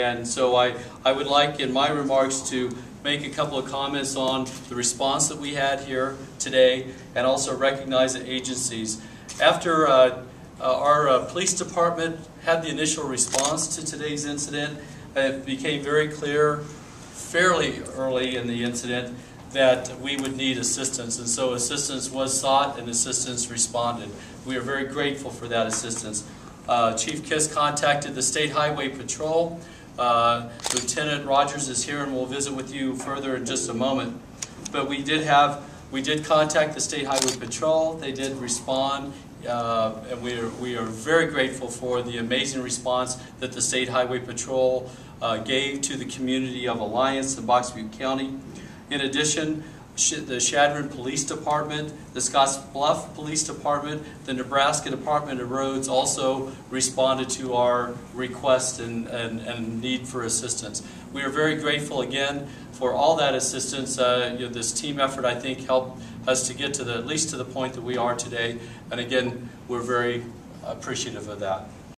And so I, I would like in my remarks to make a couple of comments on the response that we had here today and also recognize the agencies. After uh, uh, our uh, police department had the initial response to today's incident, it became very clear fairly early in the incident that we would need assistance. And so assistance was sought and assistance responded. We are very grateful for that assistance. Uh, Chief Kiss contacted the State Highway Patrol. Uh, Lieutenant Rogers is here and we'll visit with you further in just a moment. But we did have, we did contact the State Highway Patrol. They did respond uh, and we are, we are very grateful for the amazing response that the State Highway Patrol uh, gave to the community of Alliance in Box Butte County. In addition, the Chadron Police Department, the Scotts Bluff Police Department, the Nebraska Department of Roads also responded to our request and, and, and need for assistance. We are very grateful again for all that assistance. Uh, you know, this team effort, I think, helped us to get to the, at least to the point that we are today. And again, we're very appreciative of that.